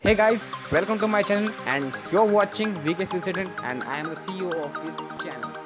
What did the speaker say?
Hey guys, welcome to my channel and you're watching VK Incident and I am the CEO of this channel.